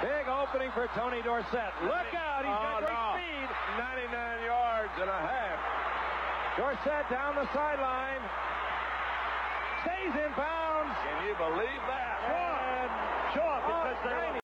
Big opening for Tony Dorsett. Look out, he's got oh, great no. speed. 99 yards and a half. Dorsett down the sideline. Stays in bounds. Can you believe that? And Sure, Oh, they